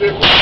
Ты...